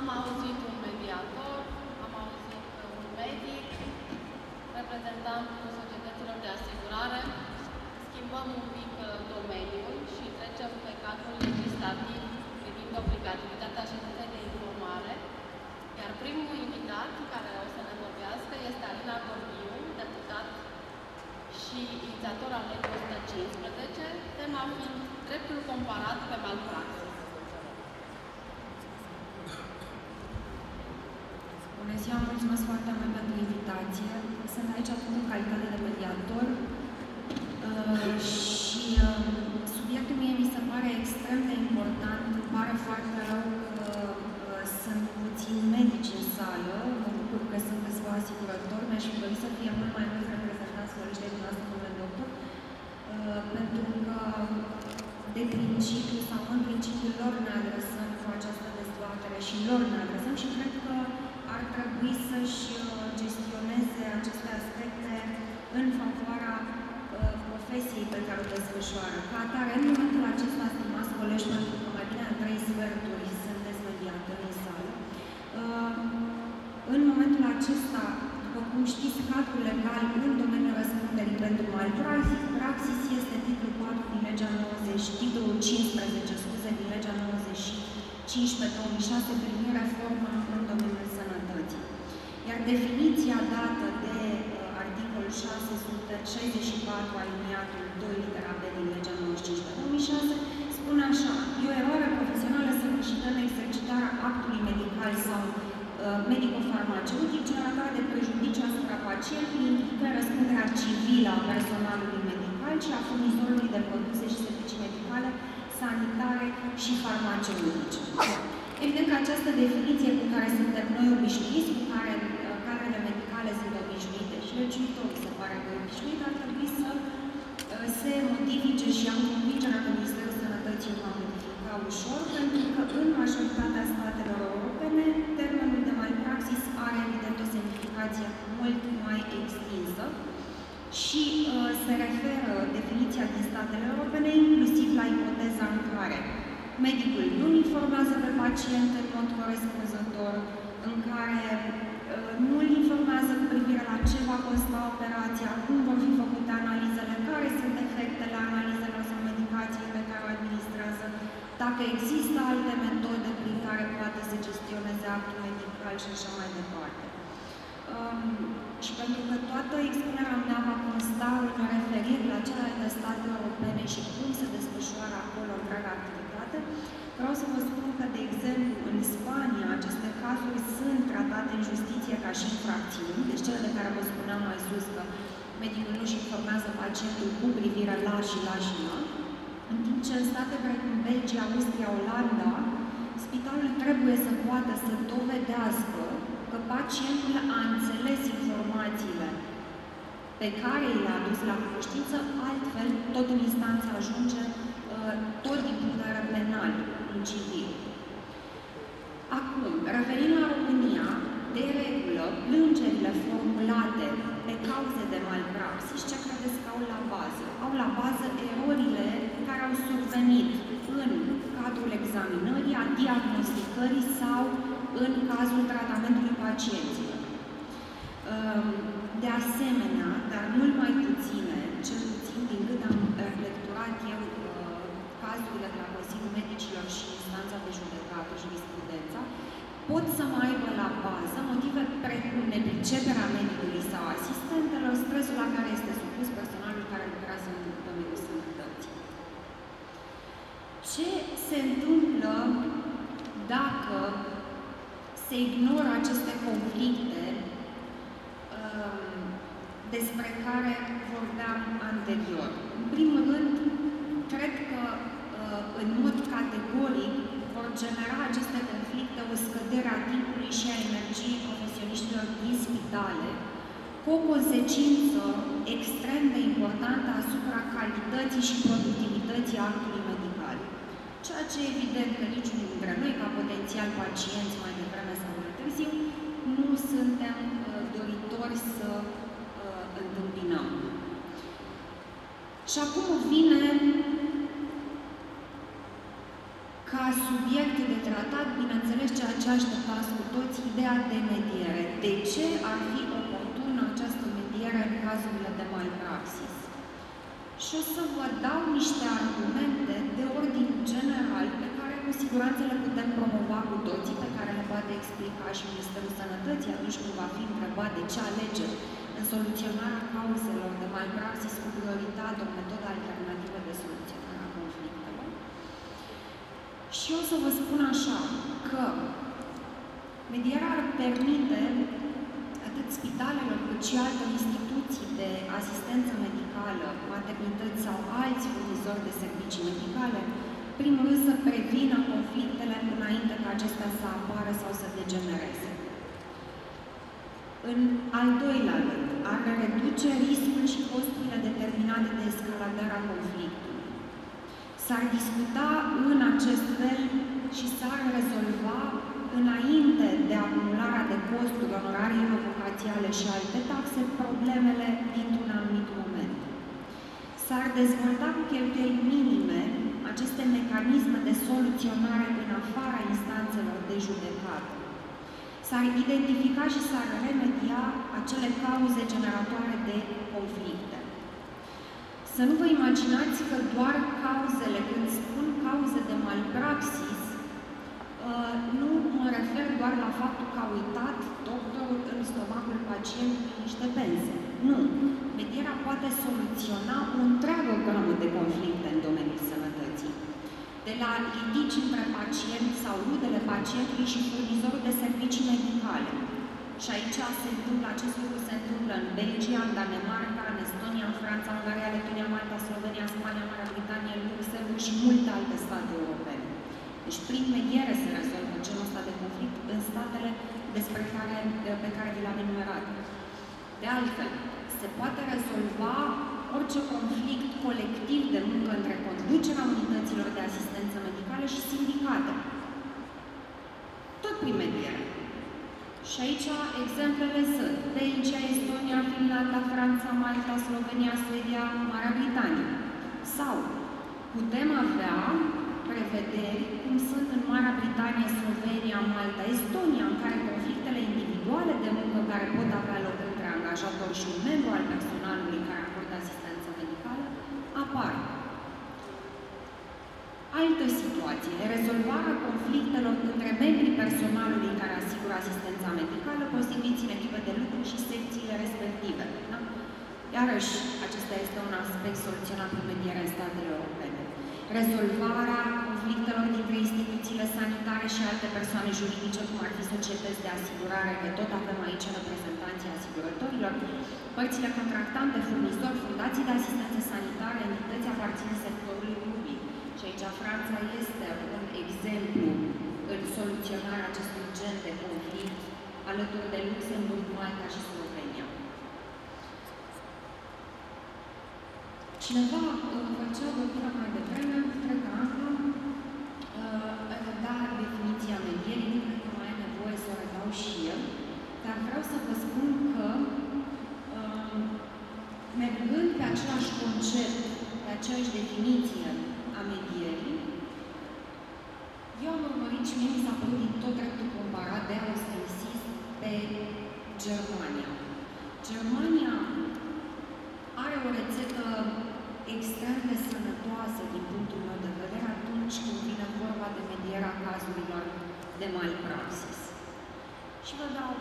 am auzit un mediator, am auzit un medic, reprezentantul societăților de asigurare. Schimbăm un pic uh, domeniul și trecem pe cadrul legislativ privind obligativitatea ședinței de informare. Iar primul invitat care o să ne vorbească este Alina Gordiu, deputat și inițiator al legii 115, tema fiind dreptul comparat pe malpraxis. Bună ziua, mulțumesc foarte mult pentru invitație. Sunt aici atât în calitate de mediator uh, și uh, subiectul mie mi se pare extrem de important. Îmi pare foarte rău că uh, sunt puțini medici în sală. Mă bucur că sunt câțiva asigurători. Mi-aș fi dorit să fie mult mai mulți reprezentanți colegi de dumneavoastră, domnule doctor, uh, pentru că de principiu sau în principiu lor ne adresăm cu această dezbatere și lor ne adresăm și cred că ar trebui să-și uh, gestioneze aceste aspecte în favoarea uh, profesiei pe care o desfășoară. Ca atare, în momentul acesta, stimați colegi, pentru că mai bine în trei sferturi sunteți mediatori în sală, uh, în momentul acesta, după cum știți, cadrul legal în domeniul răspunderii pentru malpraxis praxis este titlul 4 din legea 90, titlul 15, scuze, din legea 95 pe 2006 privind reforma în domeniul sănătății. Iar definiția dată de uh, articolul 664 aliniatul 2 litera B din legea 95 pe 2006 spune așa, e o eroare profesională săvârșită în exercitarea actului medical sau uh, medico-farmaceutic generatoare de prejudicii asupra pacientului, implică răspunderea civilă a personalului medical și a furnizorului de produse și servicii medicale, sanitare și farmaceutice. Evident că această definiție cu care suntem noi obișnuiți, cu care uh, cadrele medicale sunt obișnuite și legiuitorul se pare că obișnuit, ar trebui să uh, se modifice și am convingerea că Ministerul Sănătății va modifica ușor, pentru că în majoritatea statelor europene, termenul de malpraxis are evident o semnificație mult mai extinsă și uh, se referă definiția din statele europene inclusiv la ipoteza în care medicul nu informează pe pacient în mod corespunzător, în care uh, nu îl informează cu privire la ce va consta operația, cum vor fi făcute analizele, care sunt efectele analizelor sau medicației pe care o administrează, dacă există alte metode prin care poate să gestioneze actul medical și așa mai departe. Um, și pentru că toată expunerea mea va consta în referire la celelalte state europene și cum se desfășoară acolo întreaga activitate, vreau să vă spun că, de exemplu, în Spania, aceste cazuri sunt tratate în justiție ca și infracțiuni, deci cele de care vă spuneam mai sus că medicul nu-și informează pacientul cu privire la și la și la, în timp ce în state precum Belgia, Austria, Olanda, spitalul trebuie să poată să dovedească că pacientul a înțeles informațiile pe care le-a adus la cunoștință, altfel tot în instanță ajunge uh, tot din punct de vedere penal, în civil. Acum, revenind la România, de regulă, plângerile formulate pe cauze de malpraxis, ce credeți că au la bază? Au la bază erorile care au survenit în cadrul examinării, a diagnosticării sau în cazul tratamentului pacienților. Ehm, de asemenea, dar mult mai puține, cel puțin din cât am lecturat eu ehm, cazurile de la Consiliul Medicilor și instanța de judecată, jurisprudența, pot să mai aibă la bază motive precum nepriceperea medicului sau asistentelor, stresul la care este supus personalul care lucrează în domeniul sănătății. Ce se întâmplă dacă se ignoră aceste conflicte um, despre care vorbeam anterior. În primul rând, cred că uh, în mod categoric vor genera aceste conflicte o scădere a timpului și a energiei profesioniștilor din spitale, cu o consecință extrem de importantă asupra calității și productivității actului medical. Ceea ce evident că niciunul dintre noi, ca potențial pacienți mai devreme sau mai târziu, nu suntem uh, doritori să uh, întâmpinăm. Și acum vine ca subiect de tratat, bine bineînțeles, ceea ce așteptați cu toți, ideea de mediere. De ce ar fi oportună această mediere în cazurile de malpraxis? Și o să vă dau niște argumente de ordin general pe care cu siguranță le putem promova cu toții, pe care le poate explica și Ministerul Sănătății atunci când va fi întrebat de ce alege în soluționarea cauzelor de malpraxis cu prioritate o metodă alternativă de soluționare a conflictelor. Și o să vă spun așa, că medierea ar permite atât spitalelor cât și alte instituții de asistență medicală, maternități sau alți furnizori de servicii medicale, primul rând să prevină conflictele înainte ca acestea să apară sau să degenereze. În al doilea rând, ar reduce riscul și costurile determinate de escaladarea conflictului. S-ar discuta în acest fel și s-ar rezolva înainte de acumularea de costuri, onorarii avocațiale și alte taxe, problemele dintr-un anumit moment. S-ar dezvolta cu cheltuieli minime aceste mecanisme de soluționare în afara instanțelor de judecată. S-ar identifica și s-ar remedia acele cauze generatoare de conflicte. Să nu vă imaginați că doar cauzele, când spun cauze de malpraxis, uh, nu mă refer doar la faptul că a uitat doctorul în stomacul pacientului niște benze. Nu. Medierea poate soluționa o întreagă gamă de conflicte în domeniul sănătății. De la litigi între pacient sau rudele pacientului și furnizorul de servicii medicale. Și aici se întâmplă, acest lucru se întâmplă în Belgia, în Danemarca, în Estonia, în Franța, Ungaria, Letonia, Malta, Slovenia, Spania, Marea Britanie, Luxemburg și multe alte state europene. Deci prin mediere se rezolvă genul ăsta de conflict în statele despre care, pe care vi l-am enumerat. De altfel, se poate rezolva orice conflict colectiv de muncă între conducerea unităților de asistență medicală și sindicate. Tot prin mediere. Și aici exemplele sunt Belgia, Estonia, Finlanda, Franța, Malta, Slovenia, Suedia, Marea Britanie. Sau putem avea prevederi cum sunt în Marea Britanie, Slovenia, Malta, Estonia, în care conflictele individuale de muncă care pot avea loc între angajator și un membru al personalului care acordă asistență medicală apar. Altă situație, rezolvarea conflictelor între membrii personalului care asigură asistența medicală, potriviți în echipe de lucru și secțiile respective. Da? Iarăși, acesta este un aspect soluționat prin mediere în statele europene. Rezolvarea conflictelor dintre instituțiile sanitare și alte persoane juridice, cum ar fi societăți de asigurare, că tot avem aici reprezentanții asigurătorilor, părțile contractante, furnizori, fundații de asistență sanitară, entități aparține sectorului public. Și aici Franța este un exemplu în soluționarea acestui gen de conflict, alături de Luxemburg, Malta și Slovenia. Cineva uh, făcea vorbirea mai devreme, cred că Anca, uh, da definiția medierii, nu cred că mai e nevoie să o redau și eu, dar vreau să vă spun că uh, mergând pe același concept, pe aceeași definiție a medierii, eu am urmărit și mie mi s-a părut din tot dreptul comparat de a să insist pe Germania. Germania are o rețetă extrem de sănătoasă din punctul meu de vedere atunci când vine vorba de medierea cazurilor de malpraxis. Și vă dau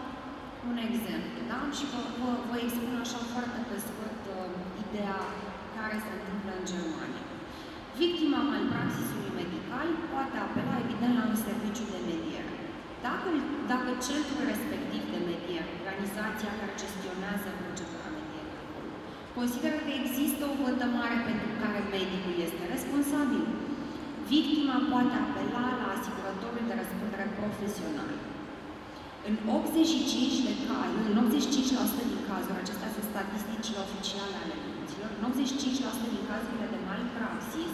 un exemplu, da? Și vă, vă, vă expun așa foarte pe scurt uh, ideea care se întâmplă în Germania. Victima malpraxisului medical poate apela, evident, la un serviciu de mediere. Dacă, dacă centrul respectiv de mediere, organizația care gestionează procedura medierii acolo, consideră că există o vătămare pentru care medicul este responsabil, victima poate apela la asigurătorul de răspundere profesională. În 85 de cazuri, în 85% din cazuri, acestea sunt statisticile oficiale ale minților, în 85% din cazurile de malpraxis,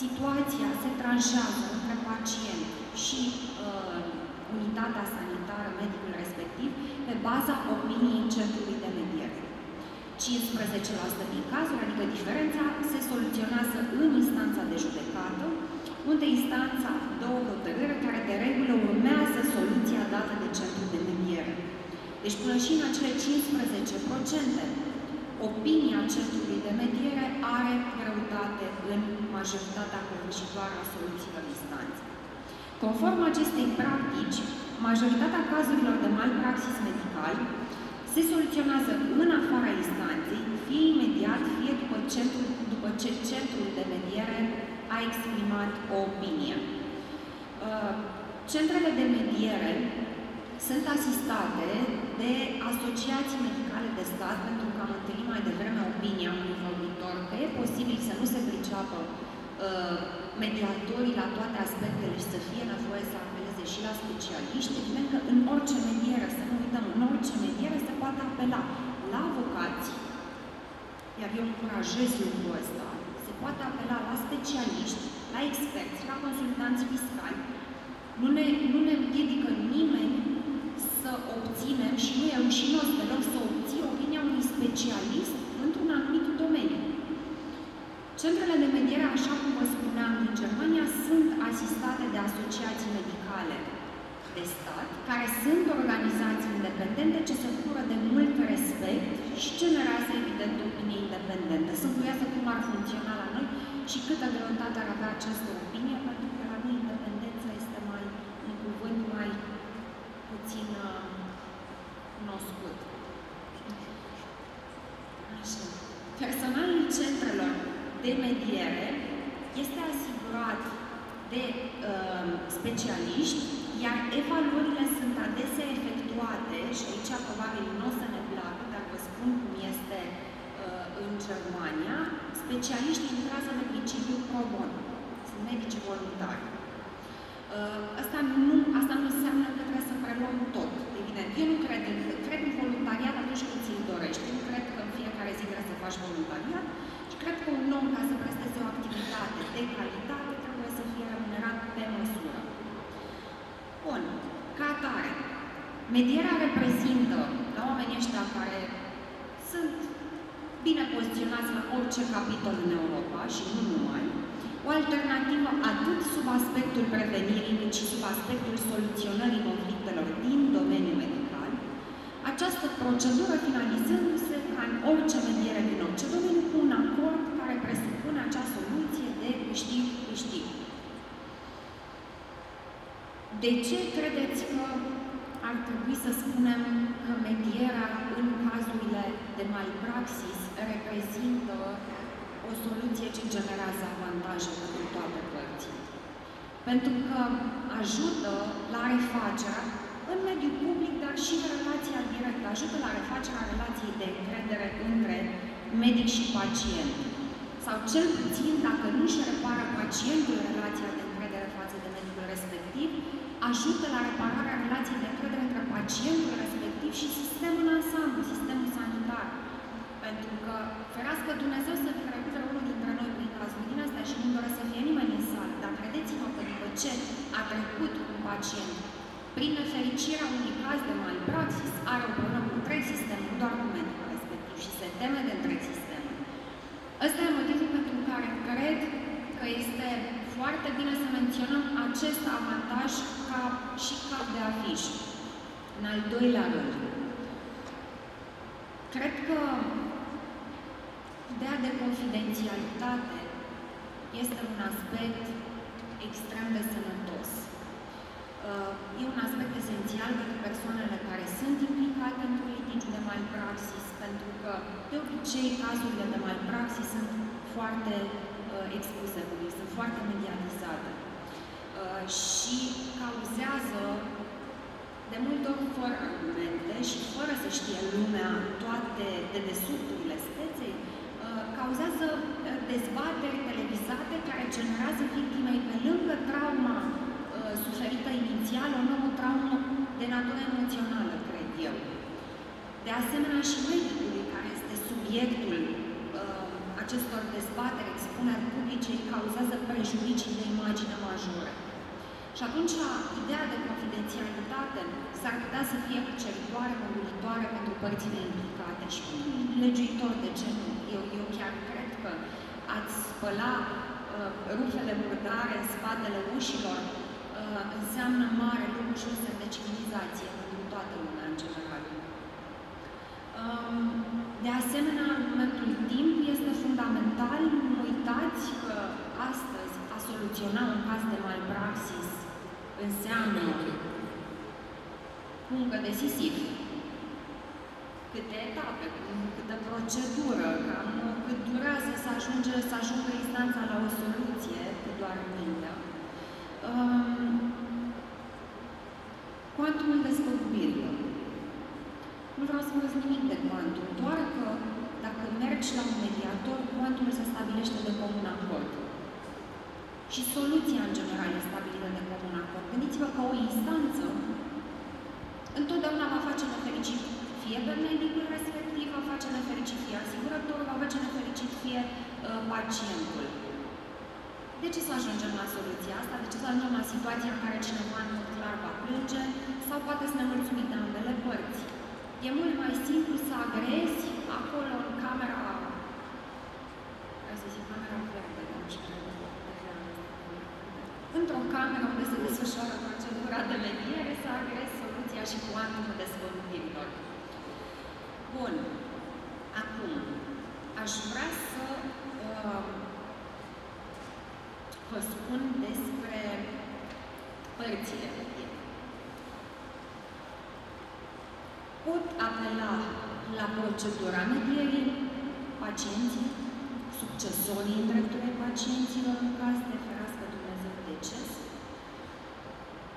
situația se tranșează între pacient și uh, unitatea sanitară, medicul respectiv, pe baza opiniei centrului de mediere. 15% din cazuri, adică diferența, se soluționează în instanța de judecată, unde instanța dă o hotărâre care de regulă urmează soluția dată de centru de mediere. Deci până și în acele 15%, opinia centrului de mediere are greutate în majoritatea covârșitoare a soluțiilor instanței. Conform acestei practici, majoritatea cazurilor de malpraxis medical se soluționează în afara instanței, fie imediat, fie după, centru, după ce centrul de mediere a exprimat o opinie. Uh, centrele de mediere sunt asistate de asociații medicale de stat, pentru că am întâlnit mai devreme opinia unui vorbitor că e posibil să nu se priceapă uh, mediatorii la toate aspectele și să fie nevoie să apeleze și la specialiști. Evident că în orice mediere, să nu uităm, în orice mediere se poate apela la avocați, iar eu încurajez lucrul ăsta, se poate apela la specialiști, la experți, la consultanți fiscali, nu ne, nu ne împiedică nimeni să obținem și nu e rușinos deloc să obții opinia unui specialist într-un anumit domeniu. Centrele de mediere, așa cum vă spuneam, din Germania sunt asistate de asociații medicale de stat, care sunt organizații independente ce se bucură de mult respect și generează, evident, opinie independentă. Sunt curioasă cum ar funcționa la noi și câtă greutate ar avea această opinie, pentru că la noi independența este mai, un cuvânt mai puțin uh, cunoscut. Așa. Personalul centrelor de mediere este asigurat de uh, specialiști, iar evaluările sunt adesea efectuate, și aici probabil nu o să ne placă, dar vă spun cum este uh, în Germania, specialiștii intrează de principiu pro bono, sunt medici voluntari. Uh, asta, nu, asta nu înseamnă că trebuie să preluăm tot, evident. Eu nu cred în, cred în voluntariat atunci când ți-l dorești. Nu cred că în fiecare zi trebuie să faci voluntariat și cred că un om, ca să presteze o activitate de calitate, trebuie să fie remunerat pe măsură. Bun. Ca atare, medierea reprezintă la oamenii ăștia care sunt bine poziționați la orice capitol în Europa și nu numai, o alternativă atât sub aspectul prevenirii, cât și sub aspectul soluționării conflictelor din domeniul medical, această procedură finalizându-se ca în orice mediere din orice domeniu cu un acord care presupune acea soluție de câștig-câștig. De ce credeți că ar trebui să spunem că medierea în cazurile de malpraxis reprezintă o soluție ce generează avantaje pentru toate părțile. Pentru că ajută la refacerea în mediul public, dar și în relația directă. Ajută la refacerea relației de încredere între medic și pacient. Sau cel puțin, dacă nu își repară pacientul relația de încredere față de medicul respectiv, ajută la repararea relației de încredere între pacientul respectiv și sistemul ansamblu, sistemul sanitar. Pentru că, ferească Dumnezeu să trecute unul dintre noi prin cazul din astea și nu doresc să fie nimeni în sală, dar credeți-mă că după ce a trecut un pacient prin nefericirea unui caz de malpraxis, are o problemă cu întreg sistem, nu doar cu medicul respectiv și se teme de întreg sistem. Ăsta e motivul pentru care cred că este foarte bine să menționăm acest avantaj ca și cap de afiș. În al doilea rând, cred că ideea de confidențialitate este un aspect extrem de sănătos. Uh, e un aspect esențial pentru persoanele care sunt implicate într-un litigiu de malpraxis, pentru că, de obicei, cazurile de malpraxis sunt foarte uh, expuse public, sunt foarte mediatizate uh, și cauzează de multe ori fără argumente și fără să știe lumea toate dedesubturile speței, uh, cauzează uh, dezbateri televizate care generează victimei pe lângă trauma uh, suferită inițial, o nouă traumă de natură emoțională, cred eu. De asemenea și medicului care este subiectul acestor dezbateri, expuneri publice, cauzează prejudicii de imagine majore. Și atunci, ideea de confidențialitate s-ar putea să fie cuceritoare, mămuritoare pentru părțile implicate și pentru legiuitor, de ce nu? Eu, eu chiar cred că ați spăla uh, rufele murdare în spatele ușilor uh, înseamnă mare lucru și un semn de civilizație pentru toată lumea în general. Um, de asemenea, argumentul timp este fundamental. Nu uitați că astăzi a soluționa un caz de malpraxis înseamnă muncă decisiv, câte etape, câtă procedură, cam cât durează să, ajunge, să ajungă instanța la o soluție, cât doar mintea. Um, cuantumul despăgubirilor. Nu vreau să vă nimic de cuantum, doar că dacă mergi la un mediator, cuantumul se stabilește de comun acord. Și soluția, în general, este stabilită de comun acord. Gândiți-vă că o instanță întotdeauna va face nefericit fie pe medicul respectiv, va face nefericit fie asigurătorul, va face nefericit fie uh, pacientul. De ce să ajungem la soluția asta? De ce să ajungem la situația în care cineva în mod clar va plânge sau poate să ne mulțumim de ambele părți? E mult mai simplu să agrezi acolo în camera să zic, camera verde, nu știu, într-o cameră unde se desfășoară procedura de mediere, să agrezi soluția și cuantumul despăgubirilor. Bun. Acum, aș vrea să uh, vă spun despre părțile Pot apela la procedura medierii pacienții, succesorii în drepturile pacienților în caz de ferească Dumnezeu deces,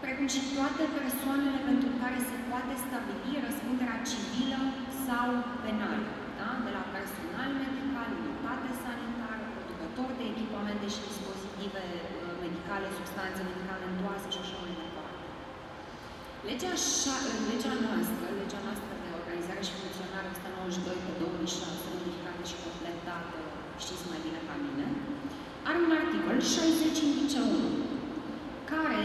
precum și toate persoanele pentru care se poate stabili răspunderea civilă sau penală, da? de la personal medical, unitate sanitară, producător de echipamente și dispozitive uh, medicale, substanțe medicamentoase și așa mai departe. Legea, legea noastră, legea noastră de organizare și funcționare 192 pe 2006, modificată și completată, știți mai bine ca mine, are un articol 60 indice 1, care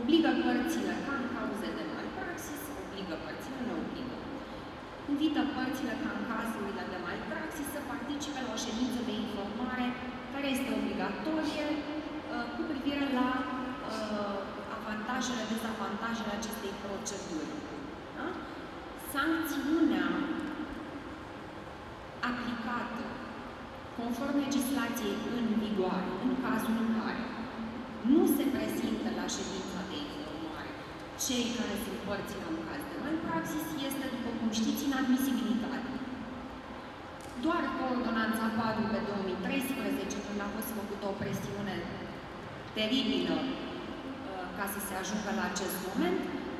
obligă părțile ca în cauze de malpraxis, obligă părțile, le obligă. Invită părțile ca în cazurile de malpraxis să participe la o ședință de informare care este obligatorie uh, cu privire la uh, avantajele, dezavantajele acestei proceduri. Da? Sancțiunea aplicată conform legislației în vigoare, în cazul în care nu se prezintă la ședința de informare cei care sunt părți la un caz de malpraxis este, după cum știți, inadmisibilitate. Doar cu ordonanța 4 pe 2013, când a fost făcută o presiune teribilă uh, ca să se ajungă la acest moment,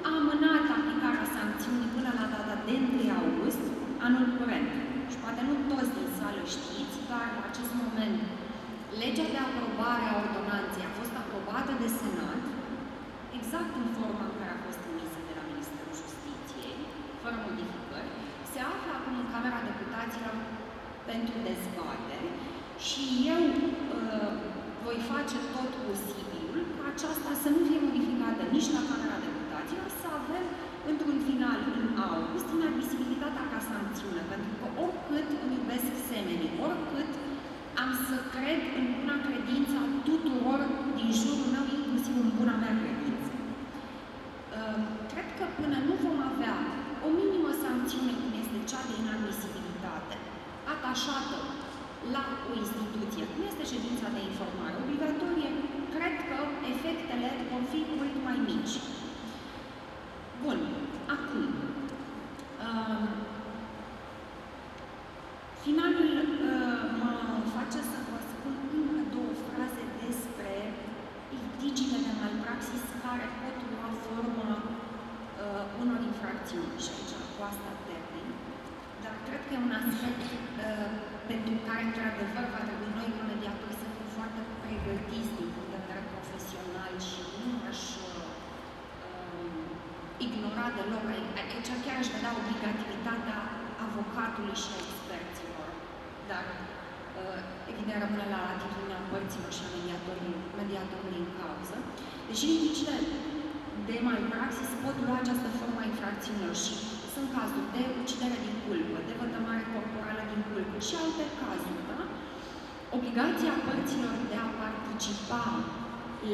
a amânat aplicarea sancțiunii până la data de 1 august, anul curent. Și poate nu toți din sală știți, dar la acest moment legea de aprobare a ordonanței a fost aprobată de Senat, exact în forma în care a fost trimisă de la Ministerul Justiției, fără modificări, se află acum în Camera Deputaților pentru dezbatere și eu uh, voi face tot posibilul ca aceasta să nu fie modificată nici la Camera Deputaților, să avem într-un final în august inadmisibilitatea ca sancțiune, pentru că oricât îmi iubesc semenii, oricât am să cred în buna credință a tuturor din jurul meu, inclusiv în buna mea credință. Uh, cred că până nu vom avea o minimă sancțiune, cum este cea de inadmisibilitate, atașată la o instituție, cum este ședința de informare obligatorie, cred că efectele vor fi mult mai mici. Bun, acum, uh, finalul uh, mă face să vă spun încă două fraze despre litigiile de malpraxis care pot lua forma uh, unor infracțiuni. Și aici cu asta termin. Dar cred că e un aspect uh, pentru care, într-adevăr, va trebui noi, ca mediatori, să fim foarte pregătiți din punct de vedere profesional și nu aș uh, um, ignora deloc. Aici chiar aș vedea obligativitatea avocatului și a experților. Dar, uh, evident, rămâne la atitudinea părților și a mediatorului, mediatorului în cauză. Deși litigiile de malpraxis pot lua această formă a infracțiunilor și sunt cazuri de ucidere din culpă, de vătămare corporală din culpă și alte cazuri, da? Obligația părților de a participa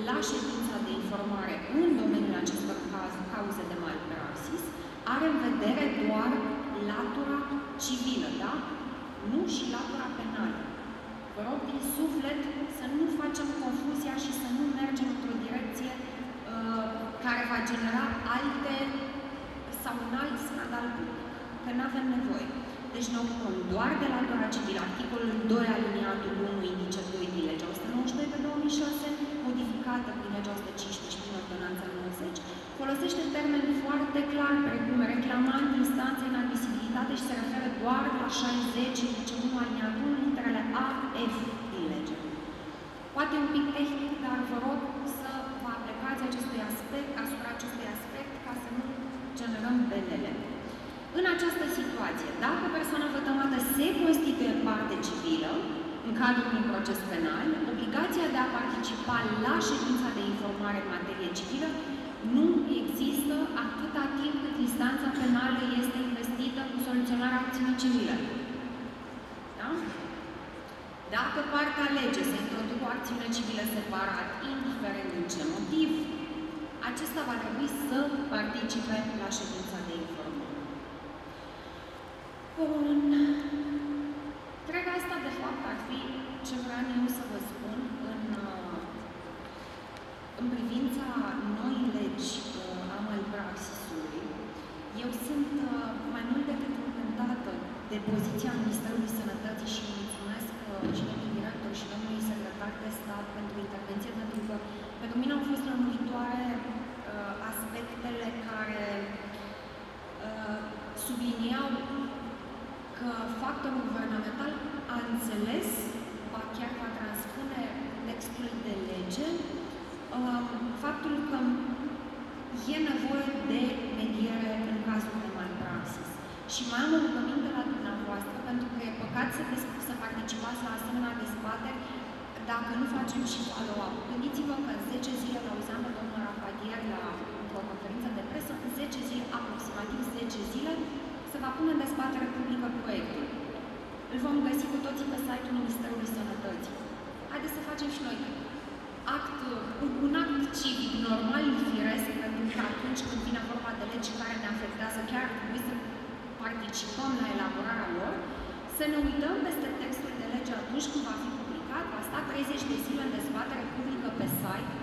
la ședința de informare în domeniul acestor caz, cauze de malpraxis are în vedere doar latura civilă, da? Nu și latura penală. Vă rog din suflet să nu facem confuzia și să nu mergem într-o direcție uh, care va genera alte sau un alt scandal public, că nu avem nevoie. Deci ne ocupăm doar de latura civilă. Articolul 2 aliniatul 1 indice 2 din legea 192 pe 2006, modificată prin legea 115 și prin ordonanța 90, folosește termeni foarte clar, precum reclamant instanțe în admisibilitate și se referă doar la 60 indice 1 aliniatul 1, literele A, F din lege. Poate un pic tehnic, dar vă rog să vă aplicați acestui aspect, asupra acestui aspect, ca să nu generăm belele. În această situație, dacă persoana vătămată se constituie parte civilă, în cadrul unui proces penal, obligația de a participa la ședința de informare în materie civilă nu există atâta timp cât instanța penală este investită cu soluționarea acțiunii civile. Da? Dacă partea lege să introducă o acțiune civilă separat, indiferent din ce motiv, acesta va trebui să participe la ședința de informare. Bun. Cred că asta, de fapt, ar fi ce vreau eu să vă spun în, în privința noi legi uh, a malpraxisului. Eu sunt uh, mai mult decât încântată de poziția Ministerului Sănătății și mulțumesc uh, și domnului director și domnului secretar de stat pentru intervenție, pentru că pentru mine au fost lămuritoare aspectele care subliniau că factorul guvernamental a înțeles, ba chiar va transpune textul de lege, um, faptul că e nevoie de mediere în cazul de malpraxis. Și mai am o rugăminte la dumneavoastră, pentru că e păcat să, să participați la asemenea dezbateri dacă nu facem și follow-up. Gândiți-vă că în 10 zile, l-auzeam pe domnul Rapadier la o conferință de presă, în 10 zile, aproximativ 10 zile, se va pune în dezbatere publică proiectul. Îl vom găsi cu toții pe site-ul Ministerului Sănătății. Haideți să facem și noi act, un, un act civic normal, firesc, pentru că atunci când vine vorba de legi care ne afectează, chiar trebuie să participăm la elaborarea lor, să ne uităm peste textul de lege atunci când va 30 de zile în dezbatere publică pe site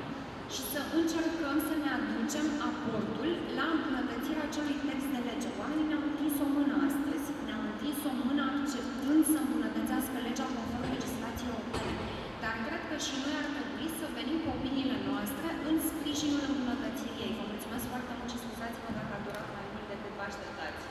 și să încercăm să ne aducem aportul la îmbunătățirea acelui text de lege. Oamenii ne-au întins o mână astăzi, ne-au întins o mână acceptând să îmbunătățească legea conform legislației europene. Dar cred că și noi ar trebui să venim cu opiniile noastre în sprijinul îmbunătățirii ei. Vă mulțumesc foarte mult și scuzați-mă dacă a durat mai mult decât vă așteptați.